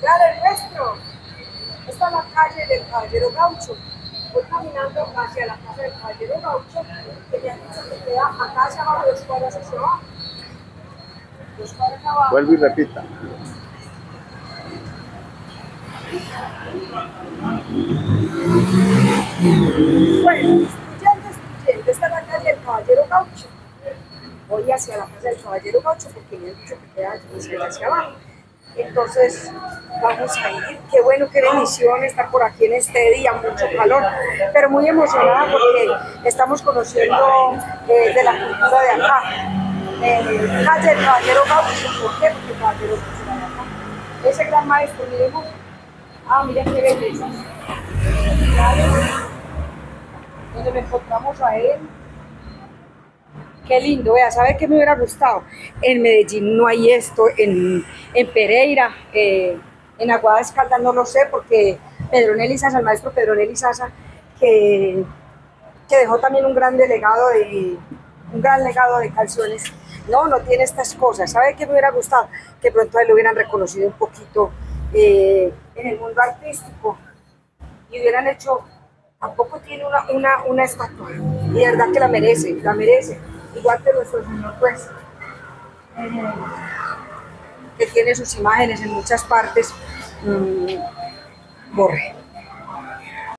Claro, el nuestro. Esta es la calle del Caballero Gaucho. Voy caminando hacia la casa del Caballero Gaucho, que me han dicho que queda acá hacia abajo, dos cuadras hacia abajo. Dos cuadras abajo. Vuelvo y repita. Bueno, destruyendo, destruyendo. Esta es la calle del Caballero Gaucho. Voy hacia la casa del Caballero Gaucho porque me han dicho que queda hacia abajo. Entonces, vamos a ir. Qué bueno, qué bendición estar por aquí en este día, mucho calor, pero muy emocionada porque estamos conociendo eh, de la cultura de acá. Eh, calle del Caballero Gaucho, ¿por qué? Porque el Caballero Gaucho era de acá. Ese gran maestro, miremos. Ah, mira qué belleza. Donde me encontramos a él. Qué lindo, vea, ¿sabe qué me hubiera gustado? En Medellín no hay esto, en, en Pereira, eh, en Aguada Escalda no lo sé, porque Pedro Nelly Sasa, el maestro Pedro Nelly Sasa, que, que dejó también un gran delegado de, un gran legado de canciones, no, no tiene estas cosas. ¿Sabe qué me hubiera gustado? Que pronto a él lo hubieran reconocido un poquito eh, en el mundo artístico y hubieran hecho, tampoco tiene una, una, una estatua, y de verdad que la merece, la merece, igual que nuestro Señor, pues, que tiene sus imágenes en muchas partes. Mm, borre.